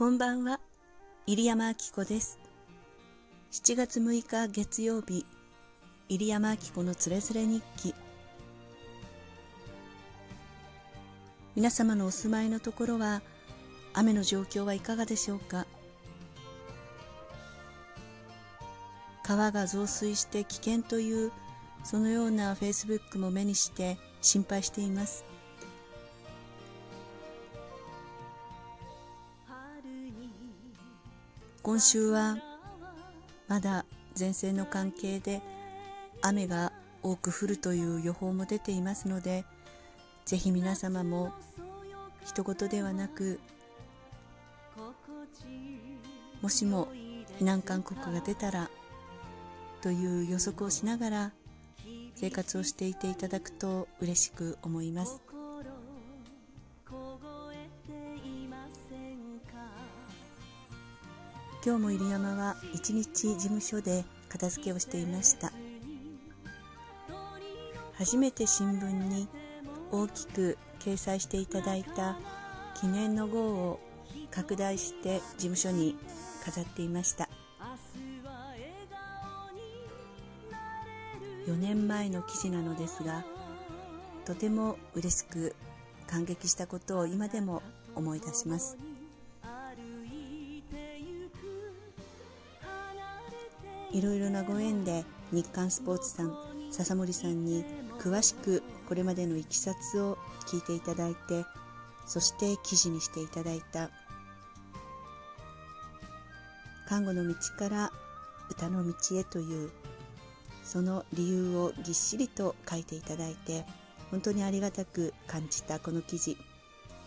こんばんは、入山明子です。7月6日月曜日、入山明子のつれづれ日記。皆様のお住まいのところは、雨の状況はいかがでしょうか？川が増水して危険というそのようなフェイスブックも目にして心配しています今週はまだ前線の関係で雨が多く降るという予報も出ていますのでぜひ皆様も一言ではなくもしも避難勧告が出たらという予測をしながら生活をしていていただくと嬉しく思います。今日も入山は一日事務所で片付けをしていました。初めて新聞に大きく掲載していただいた記念の号を拡大して事務所に飾っていました。4年前の記事なのですがとても嬉しく感激したことを今でも思い出します。いろいろなご縁で日刊スポーツさん笹森さんに詳しくこれまでのいきさつを聞いていただいてそして記事にしていただいた。看護の道から歌の道へというその理由をぎっしりと書いていただいて本当にありがたく感じたこの記事。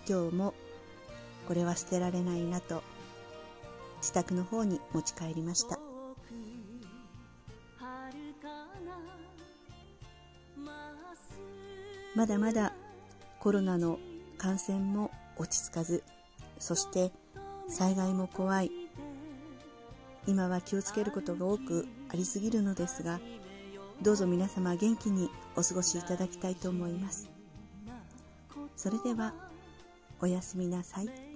今日もこれは捨てられないなと自宅の方に持ち帰りました。まだまだコロナの感染も落ち着かずそして災害も怖い。今は気をつけることが多くありすぎるのですがどうぞ皆様元気にお過ごしいただきたいと思います。それではおやすみなさい。